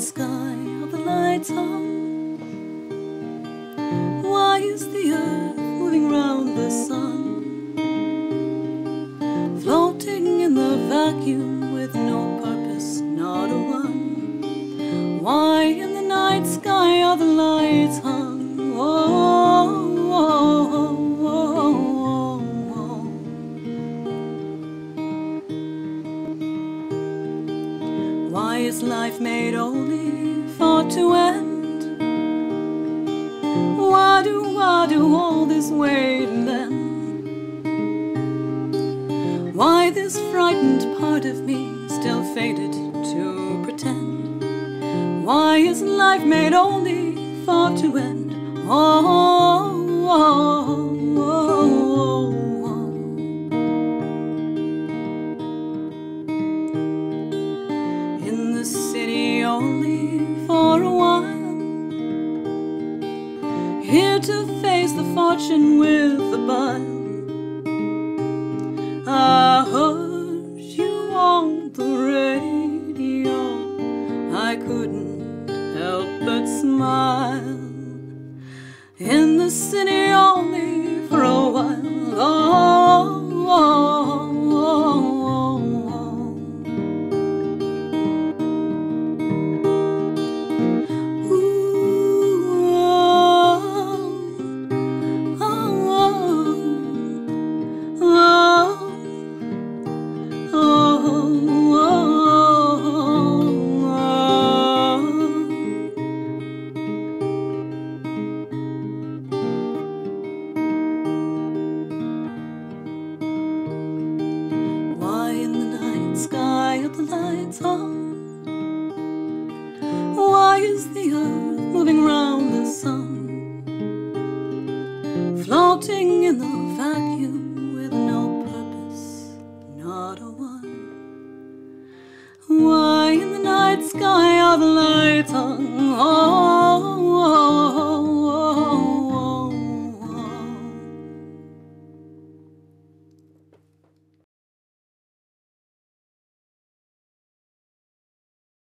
sky are the lights on? Why is the earth moving round the sun? Floating in the vacuum Why is life made only for to end? Why do I do all this waiting then? Why this frightened part of me still fated to pretend? Why is life made only for to end? Oh, for a while. Here to face the fortune with the bile. I heard you on the radio. I couldn't help but smile. In the city only for a while. Oh, sky are the lights on? Why is the earth moving round the sun? Floating in the vacuum with no purpose, not a one. Why in the night sky are the lights on? Oh,